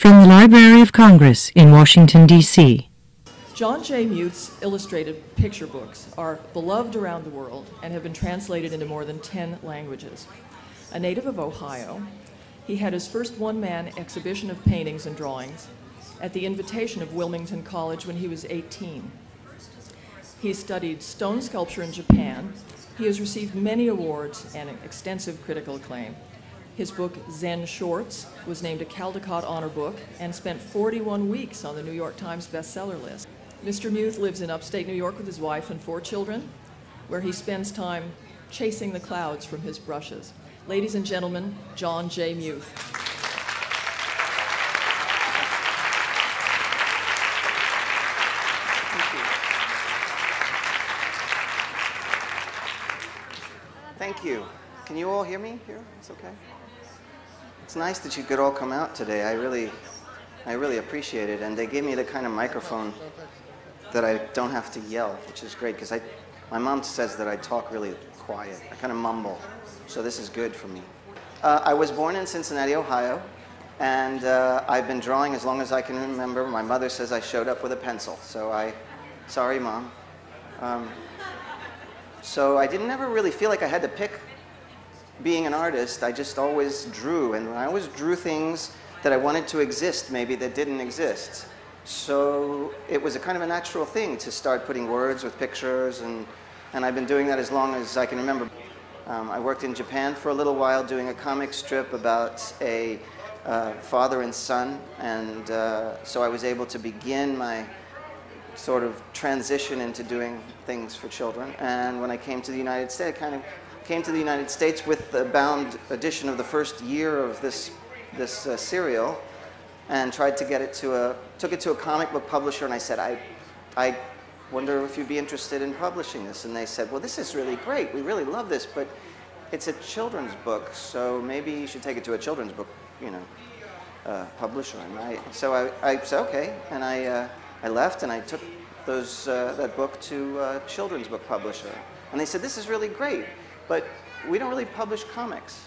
From the Library of Congress in Washington, D.C. Jon J. Muth's illustrated picture books are beloved around the world and have been translated into more than 10 languages. A native of Ohio, he had his first one-man exhibition of paintings and drawings at the invitation of Wilmington College when he was 18. He studied stone sculpture in Japan. He has received many awards and extensive critical acclaim. His book, Zen Shorts, was named a Caldecott Honor Book and spent 41 weeks on the New York Times bestseller list. Mr. Muth lives in upstate New York with his wife and four children, where he spends time chasing the clouds from his brushes. Ladies and gentlemen, Jon J. Muth. Thank you. Can you all hear me here? It's okay. It's nice that you could all come out today. I really, I really appreciate it. And they gave me the kind of microphone that I don't have to yell, which is great because I, my mom says that I talk really quiet. I kind of mumble. So this is good for me. Uh, I was born in Cincinnati, Ohio, and uh, I've been drawing as long as I can remember. My mother says I showed up with a pencil, so I, sorry, mom. Um, so I didn't ever really feel like I had to pick being an artist. I just always drew, and I always drew things that I wanted to exist, maybe that didn't exist. So it was a kind of a natural thing to start putting words with pictures, and, and I've been doing that as long as I can remember. Um, I worked in Japan for a little while doing a comic strip about a uh, father and son, and uh, so I was able to begin my sort of transition into doing things for children. And when I came to the United States, I kind of came to the United States with the bound edition of the first year of this, this uh, serial and tried to get it to a, took it to a comic book publisher and I said, I, I wonder if you'd be interested in publishing this. And they said, well, this is really great. We really love this, but it's a children's book, so maybe you should take it to a children's book, you know, uh, publisher. And I, so I, I said, okay. And I, uh, I left and I took those, uh, that book to a children's book publisher. And they said, this is really great, but we don't really publish comics.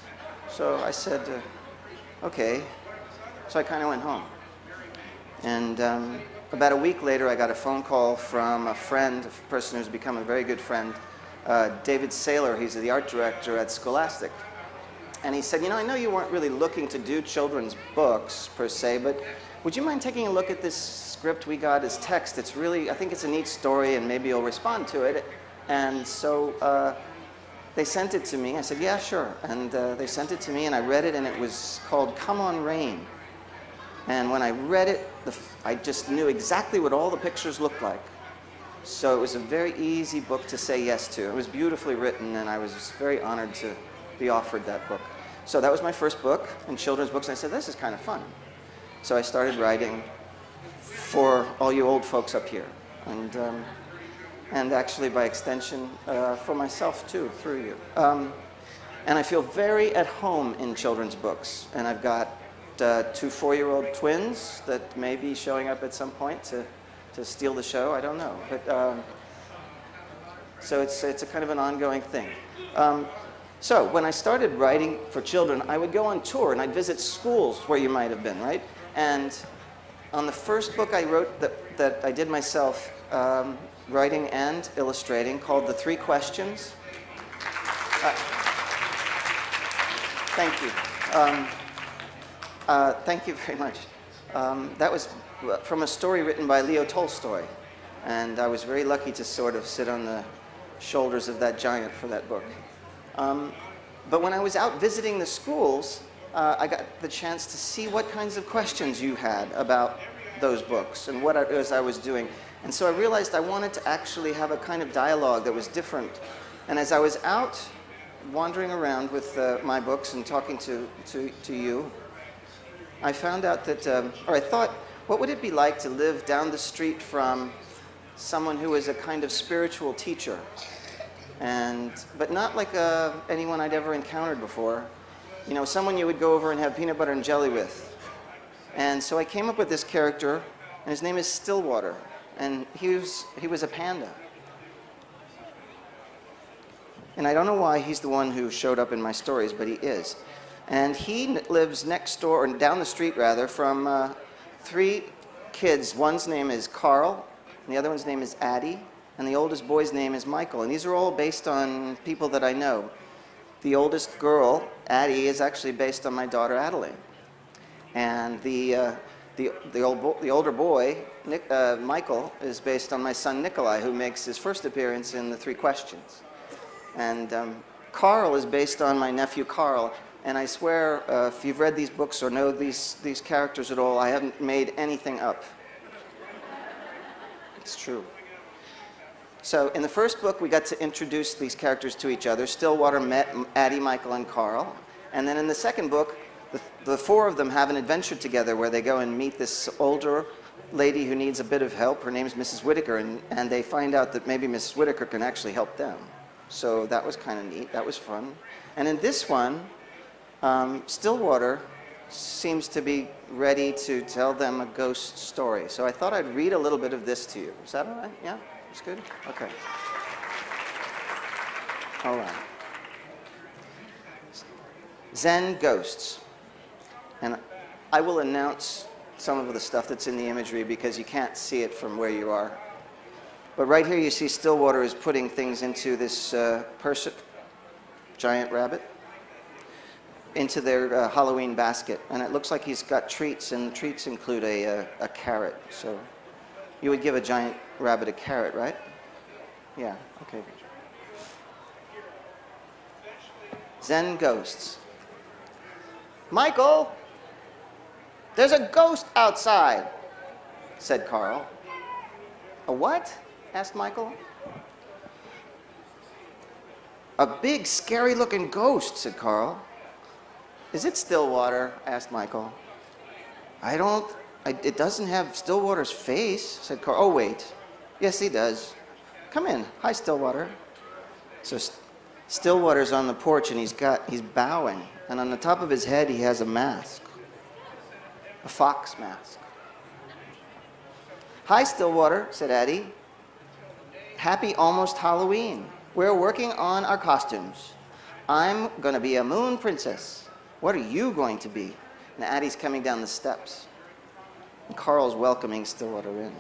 So I said, uh, okay. So I kind of went home. And um, about a week later, I got a phone call from a friend, a person who's become a very good friend, uh, David Saylor. He's the art director at Scholastic. And he said, you know, I know you weren't really looking to do children's books per se, but would you mind taking a look at this script we got as text? It's really, I think it's a neat story and maybe you'll respond to it. And so uh, they sent it to me. I said, yeah, sure. And uh, they sent it to me and I read it and it was called Come On Rain. And when I read it, the, I just knew exactly what all the pictures looked like. So it was a very easy book to say yes to. It was beautifully written, and I was very honored to be offered that book. So that was my first book in children's books, I said, this is kind of fun. So I started writing for all you old folks up here, and, um, and actually by extension uh, for myself too, through you. Um, and I feel very at home in children's books, and I've got uh, two four-year-old twins that may be showing up at some point to, to steal the show. I don't know. But, um, so it's, it's a kind of an ongoing thing. Um, so when I started writing for children, I would go on tour and I'd visit schools where you might have been, right? And on the first book I wrote that, that I did myself, um, writing and illustrating, called The Three Questions. Uh, thank you. Um, uh, thank you very much. Um, that was from a story written by Leo Tolstoy. And I was very lucky to sort of sit on the shoulders of that giant for that book. Um, but when I was out visiting the schools, uh, I got the chance to see what kinds of questions you had about those books and what it was I was doing. And so I realized I wanted to actually have a kind of dialogue that was different. And as I was out wandering around with uh, my books and talking to, to, to you, I found out that, um, or I thought, what would it be like to live down the street from someone who is a kind of spiritual teacher? And, but not like uh, anyone I'd ever encountered before. You know, someone you would go over and have peanut butter and jelly with. And so I came up with this character, and his name is Stillwater. And he was, he was a panda. And I don't know why he's the one who showed up in my stories, but he is. And he lives next door, or down the street rather, from uh, three kids. One's name is Carl, and the other one's name is Addie, and the oldest boy's name is Michael. And these are all based on people that I know. The oldest girl, Addie, is actually based on my daughter Adeline. And the, uh, the, the, old the older boy, Nick, uh, Michael, is based on my son Nikolai, who makes his first appearance in the Three Questions. And um, Carl is based on my nephew Carl. And I swear, uh, if you've read these books or know these, these characters at all, I haven't made anything up. It's true. So in the first book, we got to introduce these characters to each other. Stillwater met Addie, Michael, and Carl. And then in the second book, the, the four of them have an adventure together where they go and meet this older lady who needs a bit of help. Her name's Mrs. Whitaker, and, and they find out that maybe Mrs. Whitaker can actually help them. So that was kind of neat. That was fun. And in this one, um, Stillwater seems to be ready to tell them a ghost story. So I thought I'd read a little bit of this to you. Is that all right? Yeah? It's good? Okay. All right. Zen Ghosts. And I will announce some of the stuff that's in the imagery because you can't see it from where you are. But right here you see Stillwater is putting things into this uh, person, giant rabbit into their uh, Halloween basket. And it looks like he's got treats, and the treats include a, a, uh, a, carrot. So you would give a giant rabbit a carrot, right? Yeah, okay. Zen ghosts. Michael, there's a ghost outside, said Carl. A what? asked Michael. A big, scary looking ghost, said Carl. Is it Stillwater? asked Michael. I don't, I, it doesn't have Stillwater's face, said Carl. Oh, wait. Yes, he does. Come in. Hi, Stillwater. So Stillwater's on the porch and he's got, he's bowing. And on the top of his head, he has a mask, a fox mask. Hi, Stillwater, said Addie. Happy almost Halloween. We're working on our costumes. I'm going to be a moon princess. What are you going to be? And Addie's coming down the steps. And Carl's welcoming Stillwater in.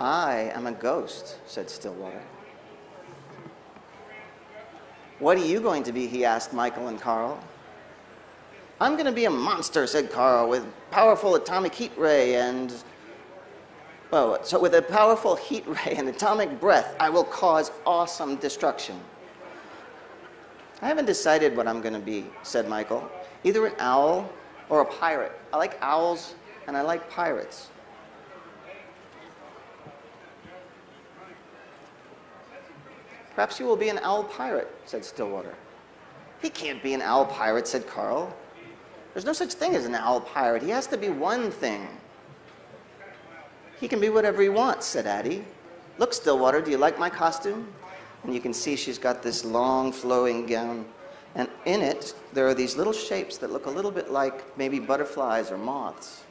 I am a ghost, said Stillwater. What are you going to be? He asked Michael and Carl. I'm going to be a monster, said Carl, with powerful atomic heat ray and. Oh, so with a powerful heat ray and atomic breath, I will cause awesome destruction. I haven't decided what I'm going to be, said Michael. Either an owl or a pirate. I like owls and I like pirates. Perhaps you will be an owl pirate, said Stillwater. He can't be an owl pirate, said Carl. There's no such thing as an owl pirate. He has to be one thing. He can be whatever he wants, said Addie. Look, Stillwater, do you like my costume? And you can see she's got this long flowing gown. And in it, there are these little shapes that look a little bit like maybe butterflies or moths.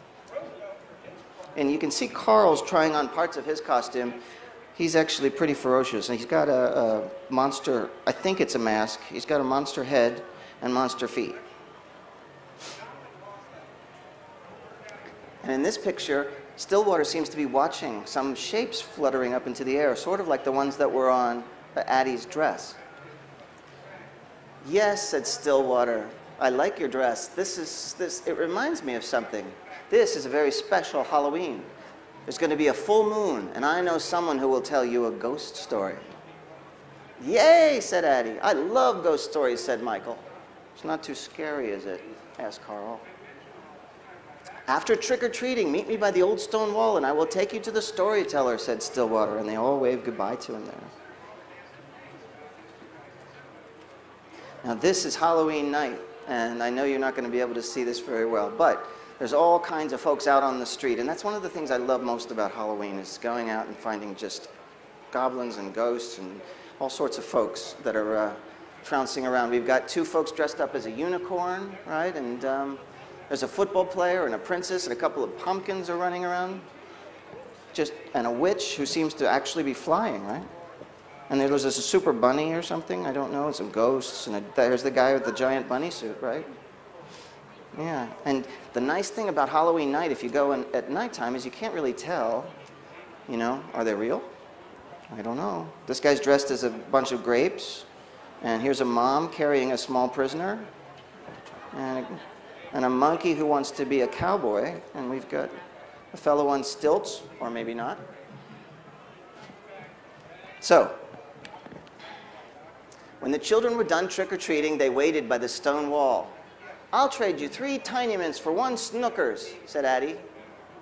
And you can see Carl's trying on parts of his costume. He's actually pretty ferocious. And he's got a, a monster, I think it's a mask. He's got a monster head and monster feet. And in this picture, Stillwater seems to be watching some shapes fluttering up into the air, sort of like the ones that were on Addie's dress. Yes, said Stillwater. I like your dress. This is this it reminds me of something. This is a very special Halloween. There's going to be a full moon, and I know someone who will tell you a ghost story. Yay, said Addie. I love ghost stories, said Michael. It's not too scary, is it? asked Carl. After trick or treating, meet me by the old stone wall, and I will take you to the storyteller, said Stillwater, and they all waved goodbye to him there. Now, this is Halloween night, and I know you're not going to be able to see this very well, but there's all kinds of folks out on the street, and that's one of the things I love most about Halloween is going out and finding just goblins and ghosts and all sorts of folks that are uh, trouncing around. We've got two folks dressed up as a unicorn, right? And um, there's a football player and a princess, and a couple of pumpkins are running around. Just and a witch who seems to actually be flying, right? And there was a super bunny or something. I don't know. Some ghosts. And a, there's the guy with the giant bunny suit, right? Yeah. And the nice thing about Halloween night, if you go in at nighttime, is you can't really tell, you know, are they real? I don't know. This guy's dressed as a bunch of grapes. And here's a mom carrying a small prisoner. And and a monkey who wants to be a cowboy. And we've got a fellow on stilts, or maybe not. So, when the children were done trick or treating, they waited by the stone wall. I'll trade you three tiny mints for one Snookers, said Addie.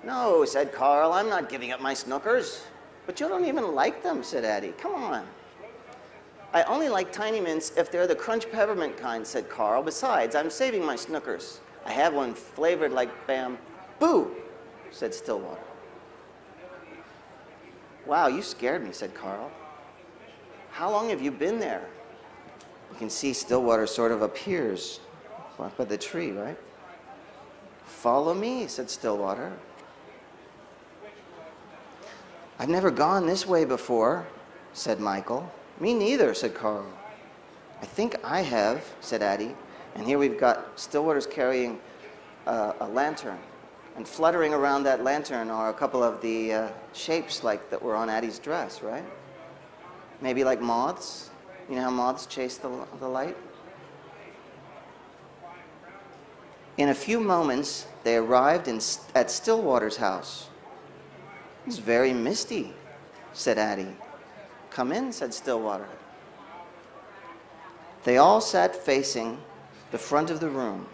No, said Carl, I'm not giving up my Snookers. But you don't even like them, said Addie. Come on. I only like tiny mints if they're the crunch peppermint kind, said Carl. Besides, I'm saving my Snookers. I have one flavored like bamboo, said Stillwater. Wow, you scared me, said Carl. How long have you been there? You can see Stillwater sort of appears up by the tree, right? Follow me, said Stillwater. I've never gone this way before, said Michael. Me neither, said Carl. I think I have, said Addie. And here we've got Stillwater's carrying uh, a lantern. And fluttering around that lantern are a couple of the uh, shapes like that were on Addie's dress, right? Maybe like moths. You know how moths chase the, the light? In a few moments, they arrived in, at Stillwater's house. It's very misty, said Addie. Come in, said Stillwater. They all sat facing the front of the room.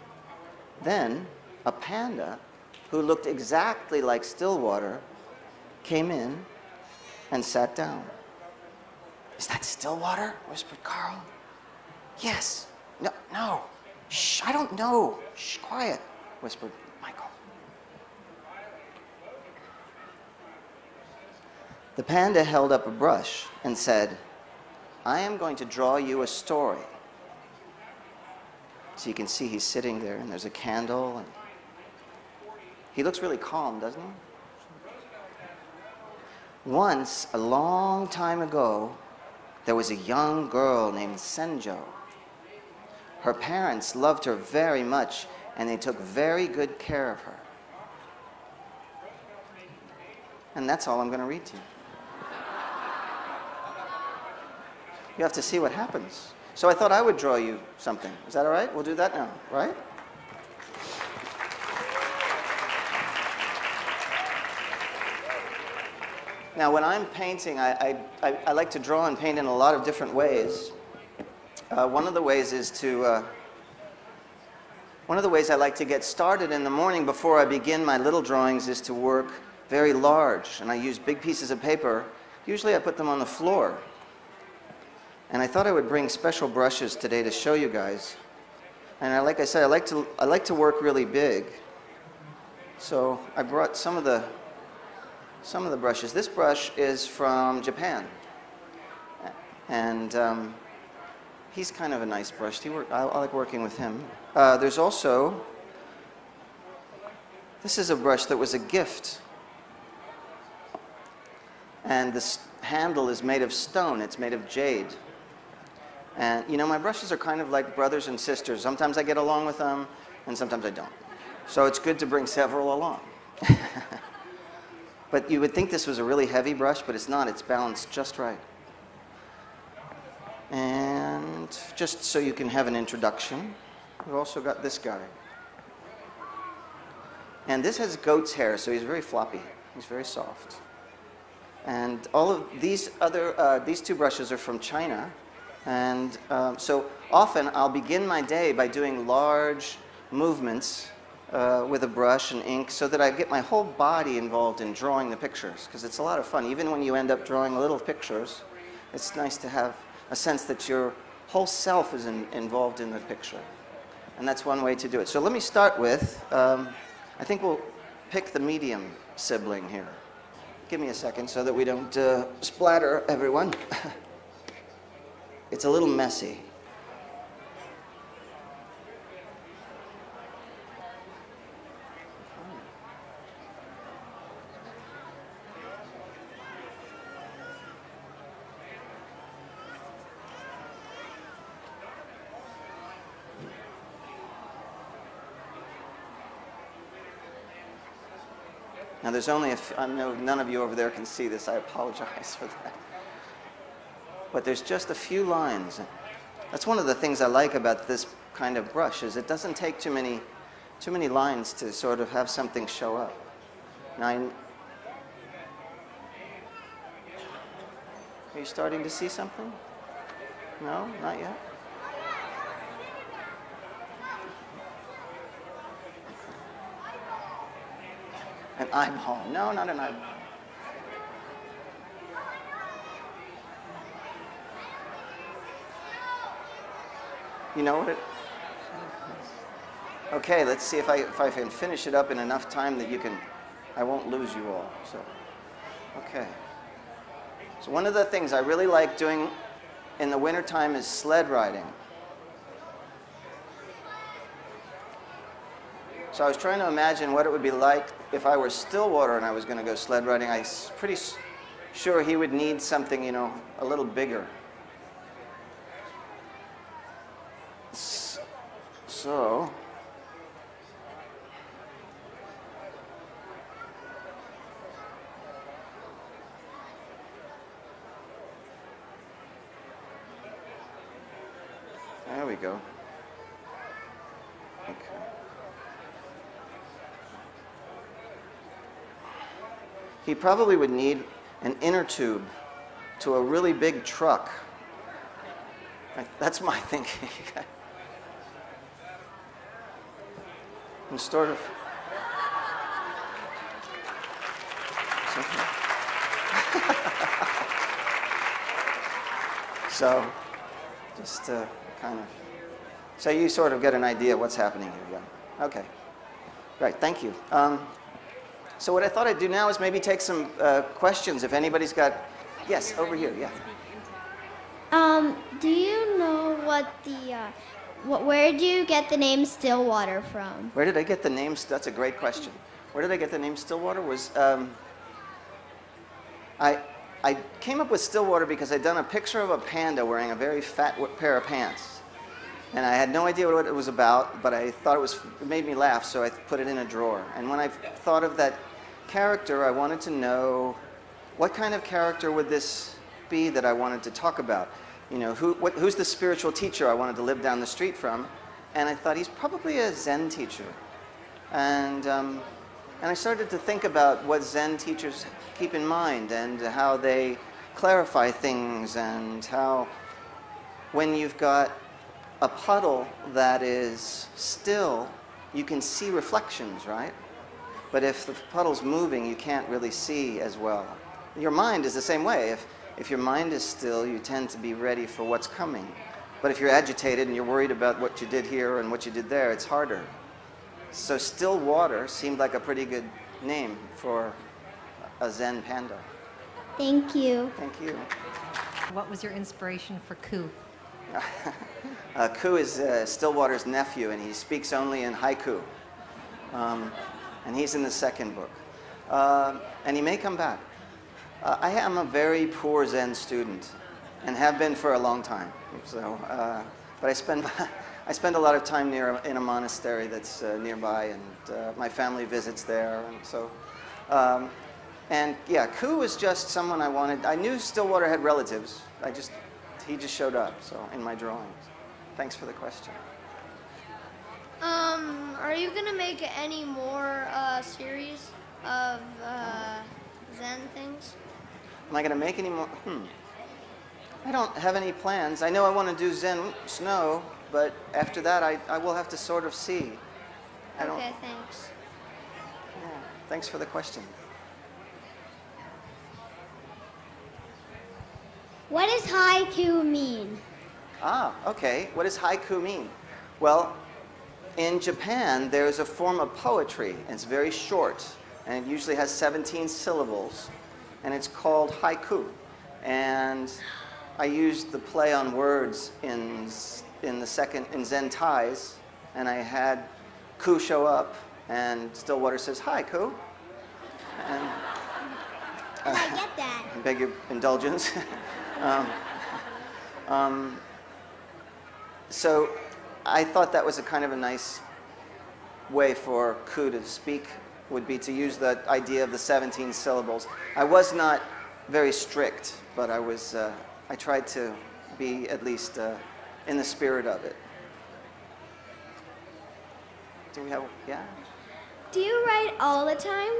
Then a panda, who looked exactly like Stillwater, came in and sat down. Is that Stillwater? whispered Carl. Yes. No, no. Shh, I don't know. Shh, quiet, whispered Michael. The panda held up a brush and said, I am going to draw you a story. So you can see he's sitting there and there's a candle and he looks really calm, doesn't he? Once, a long time ago, there was a young girl named Senjo. Her parents loved her very much and they took very good care of her. And that's all I'm going to read to you. You have to see what happens. So I thought I would draw you something. Is that all right? We'll do that now, right? Now, when I'm painting, I, I, I, like to draw and paint in a lot of different ways. Uh, one of the ways is to, uh, one of the ways I like to get started in the morning before I begin my little drawings is to work very large. And I use big pieces of paper. Usually I put them on the floor. And I thought I would bring special brushes today to show you guys. And I, like I said, I like, to, I like to work really big. So I brought some of the some of the brushes. This brush is from Japan. And um, he's kind of a nice brush. Work, I, I like working with him. Uh, there's also, this is a brush that was a gift. And this handle is made of stone. It's made of jade. And, you know, my brushes are kind of like brothers and sisters. Sometimes I get along with them, and sometimes I don't. So it's good to bring several along. But you would think this was a really heavy brush, but it's not. It's balanced just right. And just so you can have an introduction, we've also got this guy. And this has goat's hair, so he's very floppy. He's very soft. And all of these other, uh, these two brushes are from China. And um, so often I'll begin my day by doing large movements uh, with a brush and ink so that I get my whole body involved in drawing the pictures because it's a lot of fun. Even when you end up drawing little pictures, it's nice to have a sense that your whole self is in, involved in the picture. And that's one way to do it. So let me start with, um, I think we'll pick the medium sibling here. Give me a second so that we don't uh, splatter everyone. It's a little messy. Now there's only a few, I know none of you over there can see this. I apologize for that. But there's just a few lines. That's one of the things I like about this kind of brush is it doesn't take too many, too many lines to sort of have something show up. I, are you starting to see something? No, not yet. An eyeball. No, not an eyeball. You know what it? Okay, let's see if I, if I can finish it up in enough time that you can, I won't lose you all. So, okay. So one of the things I really like doing in the wintertime is sled riding. So I was trying to imagine what it would be like if I were Stillwater and I was going to go sled riding. I'm pretty sure he would need something, you know, a little bigger. So, there we go. Okay. He probably would need an inner tube to a really big truck. That's my thinking. And sort of. So, just uh, kind of. So you sort of get an idea of what's happening here. Yeah. Okay. Right. Thank you. Um, so what I thought I'd do now is maybe take some uh, questions. If anybody's got, yes, over here. Yeah. Um, do you know what the, uh, where do you get the name Stillwater from? Where did I get the name? That's a great question. Where did I get the name Stillwater? Was um, I I came up with Stillwater because I'd done a picture of a panda wearing a very fat pair of pants, and I had no idea what it was about, but I thought it was it made me laugh, so I put it in a drawer. And when I thought of that character, I wanted to know what kind of character would this be that I wanted to talk about. You know, who, what, who's the spiritual teacher I wanted to live down the street from? And I thought he's probably a Zen teacher. And, um, and I started to think about what Zen teachers keep in mind and how they clarify things and how when you've got a puddle that is still, you can see reflections, right? But if the puddle's moving, you can't really see as well. Your mind is the same way. If, if your mind is still, you tend to be ready for what's coming. But if you're agitated and you're worried about what you did here and what you did there, it's harder. So still water seemed like a pretty good name for a Zen panda. Thank you. Thank you. What was your inspiration for Ku? Uh, Ku is uh, Stillwater's nephew, and he speaks only in haiku. Um, and he's in the second book. Um and he may come back. Uh, I am a very poor Zen student, and have been for a long time. So, uh, but I spend I spend a lot of time near in a monastery that's uh, nearby, and uh, my family visits there, and so. Um, and yeah, Ku was just someone I wanted. I knew Stillwater had relatives. I just he just showed up. So in my drawings. Thanks for the question. Um, are you gonna make any more uh, series of uh, Zen things? Am I going to make any more? Hmm. I don't have any plans. I know I want to do Zen Snow, but after that, I, I will have to sort of see. I don't. Okay, thanks. Yeah. Thanks for the question. What does haiku mean? Ah, okay. What does haiku mean? Well, in Japan, there's a form of poetry. and It's very short, and it usually has 17 syllables, and it's called haiku. And I used the play on words in, in the second, in Zen Ties, and I had Ku show up, and Stillwater says, Hi, Ku. And did I get that? I beg your indulgence. um, um, so I thought that was a kind of a nice way for Ku to speak would be to use the idea of the 17 syllables. I was not very strict, but I was, uh, I tried to be at least uh, in the spirit of it. Do we have, yeah? Do you write all the time?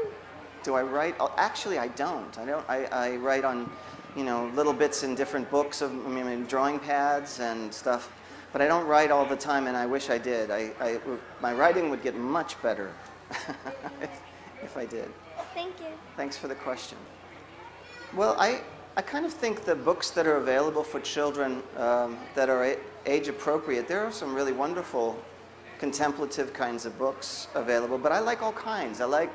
Do I write? Actually, I don't. I don't. I, I write on, you know, little bits in different books of, I mean, drawing pads and stuff. But I don't write all the time, and I wish I did. I, I, my writing would get much better if, if I did. Thank you. Thanks for the question. Well, I, I kind of think the books that are available for children um, that are a- age appropriate, there are some really wonderful contemplative kinds of books available, but I like all kinds. I like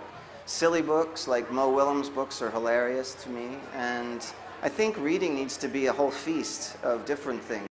silly books, like Mo Willems' books are hilarious to me, and I think reading needs to be a whole feast of different things.